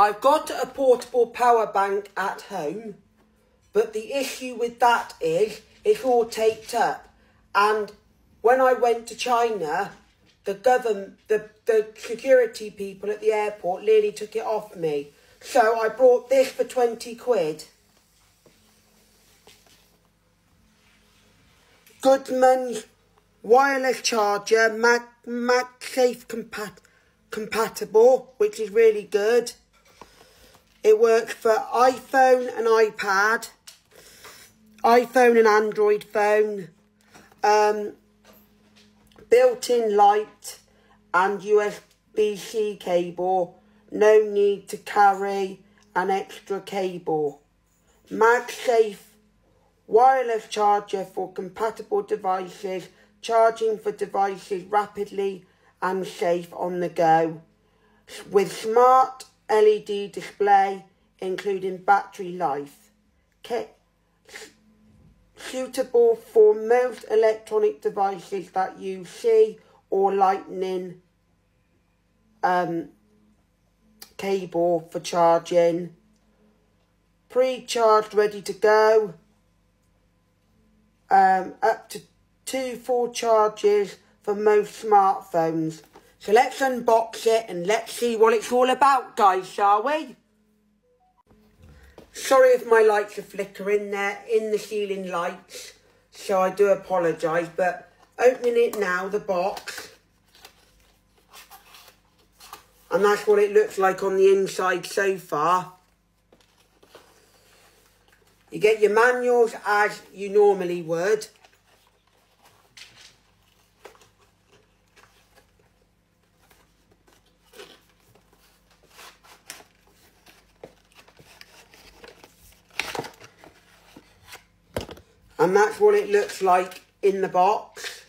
I've got a portable power bank at home, but the issue with that is it's all taped up. And when I went to China, the government, the, the security people at the airport nearly took it off me. So I brought this for 20 quid. Goodmans wireless charger, Mag MagSafe compat compatible, which is really good. It works for iPhone and iPad, iPhone and Android phone, um, built-in light and USB-C cable. No need to carry an extra cable. MagSafe wireless charger for compatible devices, charging for devices rapidly and safe on the go. With smart LED display, including battery life. Suitable for most electronic devices that you see or lightning um, cable for charging. Pre-charged, ready to go. Um, up to two full charges for most smartphones. So let's unbox it and let's see what it's all about, guys, shall we? Sorry if my lights are flickering, they're in the ceiling lights, so I do apologise, but opening it now, the box, and that's what it looks like on the inside so far. You get your manuals as you normally would. And that's what it looks like in the box.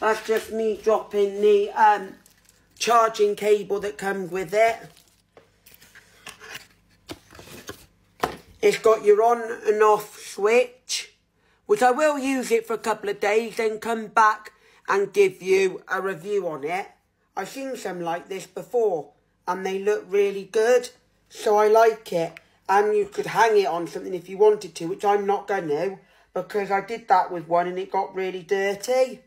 That's just me dropping the um, charging cable that comes with it. It's got your on and off switch, which I will use it for a couple of days, then come back and give you a review on it. I've seen some like this before and they look really good. So I like it. And you could hang it on something if you wanted to, which I'm not going to, because I did that with one and it got really dirty.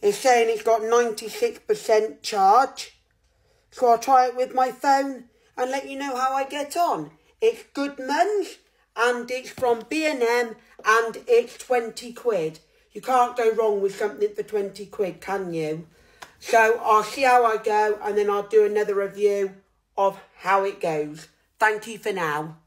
It's saying it's got 96% charge. So I'll try it with my phone and let you know how I get on. It's Goodmans and it's from B&M and it's 20 quid. You can't go wrong with something for 20 quid, can you? So I'll see how I go and then I'll do another review of how it goes. Thank you for now.